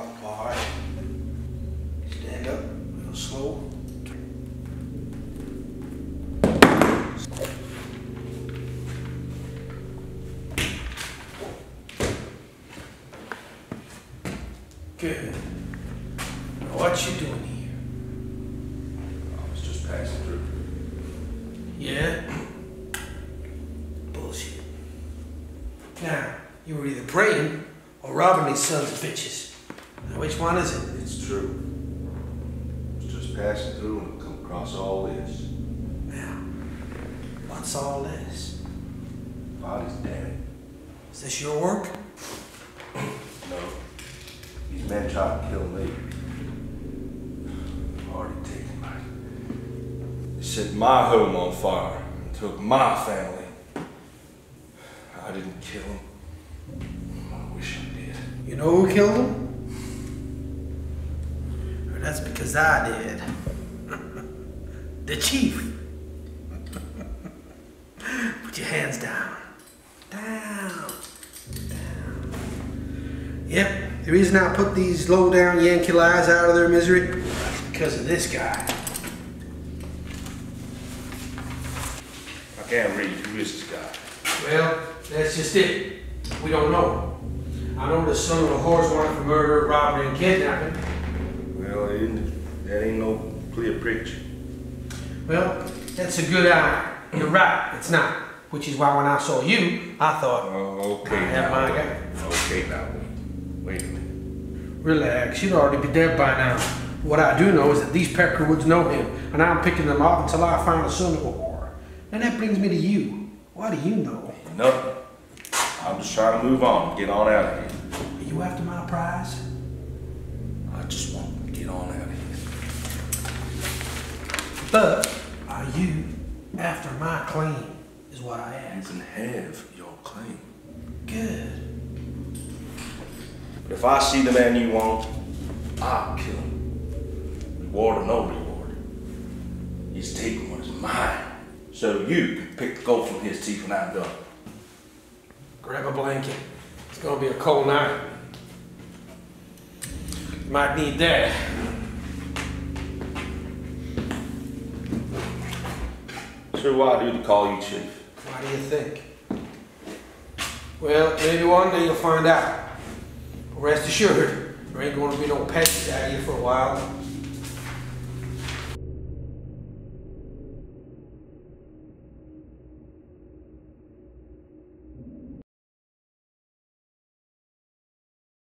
quiet. Stand up, real slow. Good. Now what you doing here? I was just passing through. Yeah? Bullshit. Now, you were either praying or robbing these sons of bitches. Which one is it? It's true. I was just passing through and come across all this. Now, what's all this? Body's dead. Is this your work? No. These men tried to kill me. I Already taken my. They set my home on fire and took my family. I didn't kill them. I wish I did. You know who killed him? Because I did. the chief. Put your hands down. Down. Down. Yep, the reason I put these low down Yankee lies out of their misery is because of this guy. I can't read. Who is this guy? Well, that's just it. We don't know. I know the son of a horse wanted for murder, robbery, and kidnapping. Uh, well, it ain't, that ain't no clear picture. Well, that's a good eye. You're right, it's not. Which is why when I saw you, I thought, Oh, okay. I have now, my guy. Okay, now wait. A minute. relax, you'd already be dead by now. What I do know is that these Peckerwoods know him, and I'm picking them off until I find a son of a whore. And that brings me to you. What do you know? Nothing. I'm just trying to move on, get on out of here. Are you after my prize? I just want get on out of here. But are you after my claim? Is what I ask. You can have your claim. Good. But if I see the man you want, I'll kill him. Reward or no reward. He's taking what is mine. So you can pick the gold from his teeth when I'm done. Grab a blanket. It's gonna be a cold night. Might need that. So why do to call you chief? Why do you think? Well, maybe one day you'll find out. Rest assured, there ain't gonna be no pests out here for a while.